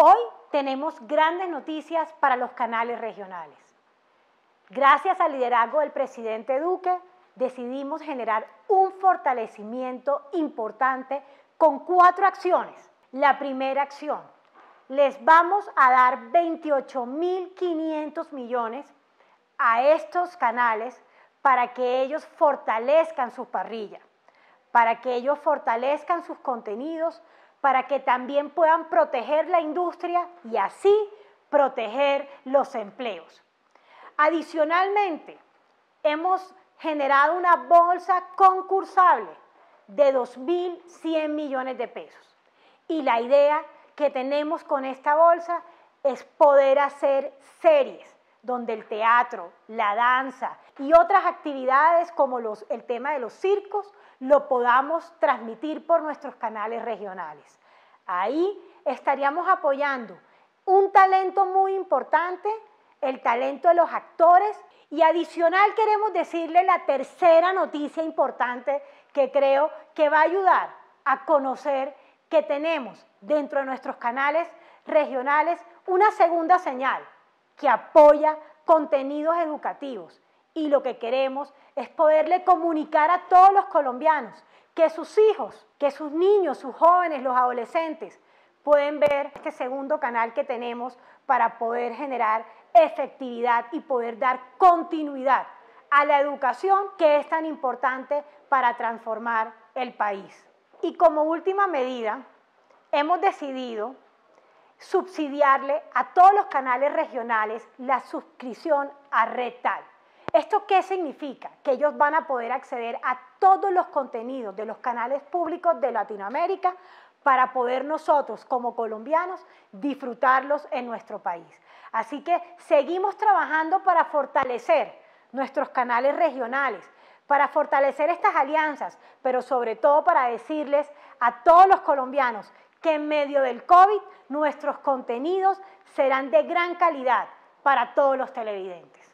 Hoy tenemos grandes noticias para los canales regionales. Gracias al liderazgo del presidente Duque, decidimos generar un fortalecimiento importante con cuatro acciones. La primera acción, les vamos a dar 28.500 millones a estos canales para que ellos fortalezcan su parrilla, para que ellos fortalezcan sus contenidos, para que también puedan proteger la industria y así proteger los empleos. Adicionalmente, hemos generado una bolsa concursable de 2.100 millones de pesos. Y la idea que tenemos con esta bolsa es poder hacer series donde el teatro, la danza y otras actividades como el tema de los circos lo podamos transmitir por nuestros canales regionales. Ahí estaríamos apoyando un talento muy importante, el talento de los actores y adicional queremos decirle la tercera noticia importante que creo que va a ayudar a conocer que tenemos dentro de nuestros canales regionales una segunda señal que apoya contenidos educativos. Y lo que queremos es poderle comunicar a todos los colombianos que sus hijos, que sus niños, sus jóvenes, los adolescentes, pueden ver este segundo canal que tenemos para poder generar efectividad y poder dar continuidad a la educación que es tan importante para transformar el país. Y como última medida, hemos decidido subsidiarle a todos los canales regionales la suscripción a Red Tal. ¿Esto qué significa? Que ellos van a poder acceder a todos los contenidos de los canales públicos de Latinoamérica para poder nosotros como colombianos disfrutarlos en nuestro país. Así que seguimos trabajando para fortalecer nuestros canales regionales, para fortalecer estas alianzas, pero sobre todo para decirles a todos los colombianos que en medio del COVID nuestros contenidos serán de gran calidad para todos los televidentes.